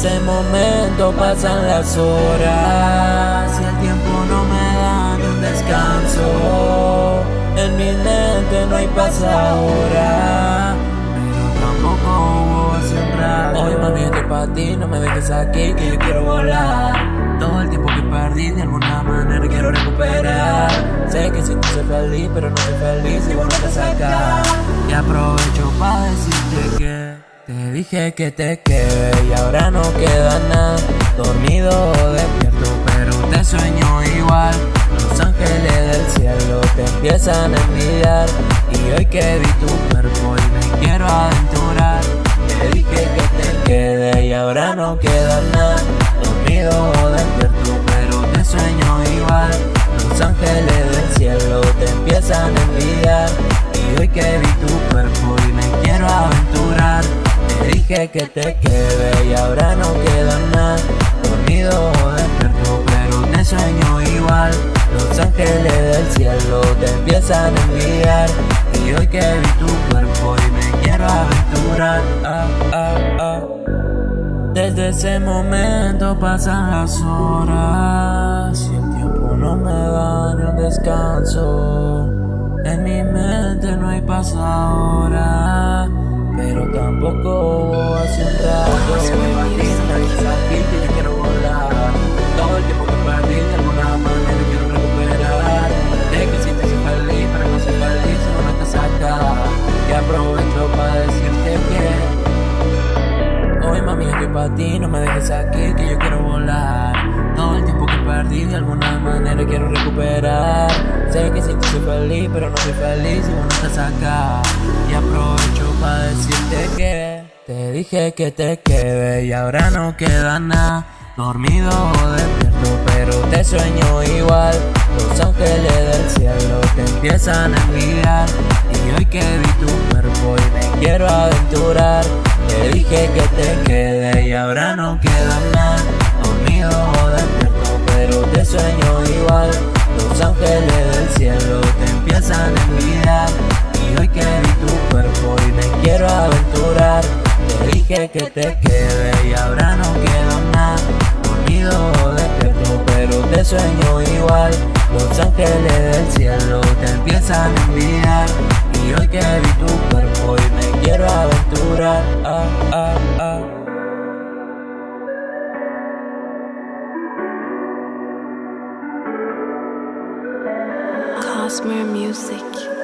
ese momento pasan las horas y el tiempo no me da ni un descanso. En mi mente no hay paz ahora, pero tampoco hubo hace un. Hoy mami estoy pa' ti, no me dejes aquí que yo quiero volar. Todo el tiempo que perdí de alguna manera quiero recuperar. Sé que si tú soy feliz, pero no soy feliz y vos no te. Y aprovecho para decirte que te dije que te quede y ahora no queda nada. Dormido o despierto, pero te sueño igual. Los ángeles del cielo te empiezan a envidiar. Y hoy que vi tu cuerpo y me quiero aventurar. Te dije que te quede y ahora no queda nada. Dormido o despierto, pero te sueño igual. Los ángeles del cielo te empiezan a envidiar. Y hoy que vi dije que te quede y ahora no queda nada. Dormido o despierto, pero te sueño igual. Los ángeles del cielo te empiezan a envidiar. Y hoy que vi tu cuerpo y me quiero aventurar. Ah, ah, ah. Desde ese momento pasan las horas y el tiempo no me da ni un descanso. En mi mente no hay paz ahora, pero tampoco pa' ti, no me dejes aquí que yo quiero volar. Todo el tiempo que perdí de alguna manera quiero recuperar. Sé que si tú soy feliz, pero no soy feliz y vos no te sacas Y aprovecho para decirte que Te dije que te quede y ahora no queda nada. Dormido o despierto, pero te sueño igual. Los ángeles del cielo te empiezan a envidiar Y hoy que vi tu cuerpo y me quiero aventurar te dije que te quede y ahora no queda nada Dormido o despierto pero te sueño igual. Los ángeles del cielo te empiezan a envidiar. Y hoy que vi tu cuerpo y me quiero aventurar. Te dije que te quede y ahora no queda nada Dormido o despierto pero te sueño igual. Los ángeles del cielo te empiezan a envidiar. Y hoy que vi ah. Cosmere Music.